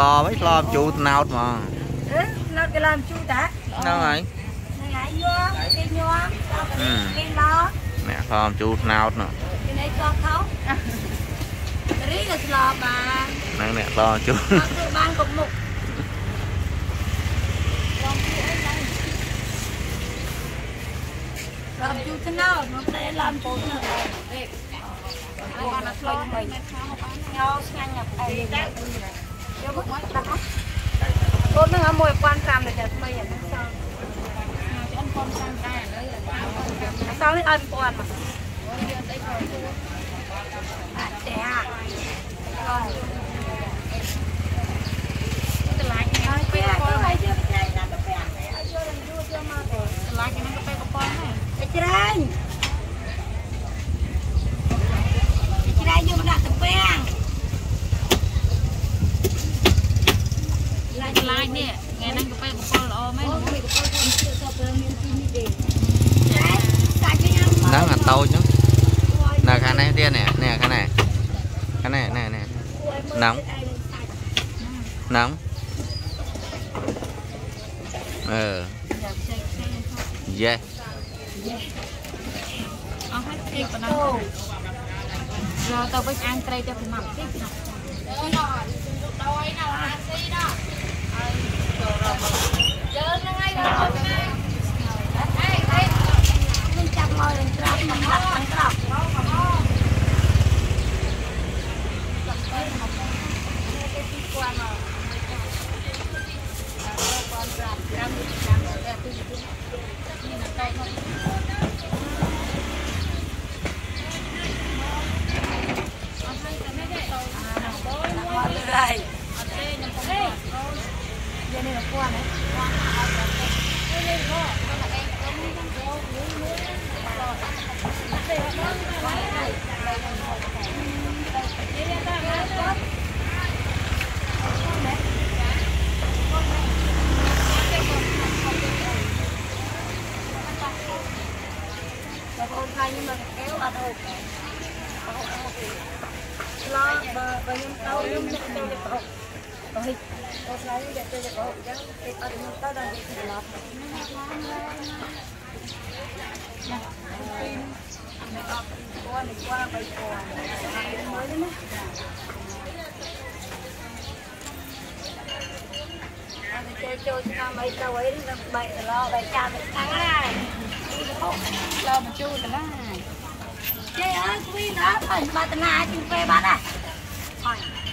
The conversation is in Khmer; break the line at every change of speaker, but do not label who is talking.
ឡវិញឡជូរត្នោតហ្មង
អឺណត់គេឡើងជូតា
ហ្នឹងហើយ
ហ្នឹងហើយយំគេញោមគេឡ
អ្នកឡជូរត្នោតនោះ
គេនេះក៏ខោរីក៏ស្លាប់បាន
ហ្នឹងអ្នកឡជូរ
អត់ធ្វើបានគ្រប់មុខបងពីអីឡើងឡើងជូទៅណោមកតែឡើងពូទៅអេអត់បានឆ្លងបីញោស្ងាញ់អី យកមកដាក់មកកូននឹងឲ្យ1500តែថ្មីអាហ្នឹងសងអត់ផងតាមដែរឥឡូវសងនេះឲ្យ1000មកអត់ទេអាអត់
តម្លៃនេះ
ហើយគេឲ្យយកទៅចែកដាក់កាពះឲ្យយកឡើងយួរយកមកទៅ
តម្លៃនេះក៏ពេលកប៉ុនដែរ
តែច្រាញ់ច្រាញ់យកមកដាក់កាពះ
តម្លៃនេះ ថ្ងៃហ្នឹងក៏ពេលកប៉ុនល្អមែន
អូគេក៏គាត់ជឿទៅប្រើមានទីនេះទេច្រាញ់សាច់ញ៉ាំ
ហ្នឹងអាតូចហ្នឹងនៅខាងនេះទៀតនេះនេះខាងនេះខាងនេះនេះនេះហ្នឹងហ្នឹងអឺ
យ៉ាផ្សេងផ្សេង
យេ
អស់ហើយគេប៉ុណ្ណឹង
អូ
រទៅវិញអាំងត្រីទៅប្រមាណតិចណា
យើងហ្នឹងហើយបងអេអេនឹងចាប់មកនឹងត្រាប់មកហាត់ខាងក្រោកមកលើយ យកនេះមកពួនណាបងប្អូនថៃខ្ញុំមកកែវអត់ហូបឆ្លោបើបើខ្ញុំទៅខ្ញុំចាក់ចូលទៅហូបអើយបងឆ្លោខ្ញុំចាក់ចូលទៅហូបអញ្ចឹងគេអត់ខ្ញុំទៅដល់គេឆ្លោណាអត់គាត់នេះគាត់បីគាត់មួយទេណាអត់ចូលចូលឆ្នាំអីទៅអីដល់បែកឡោបែកចាំទៅខាងណាហូប
លើមកជូរតម្លៃ
ចេះអើយគួយណាអើយបាត់ណាជិះពេលបាត់ណា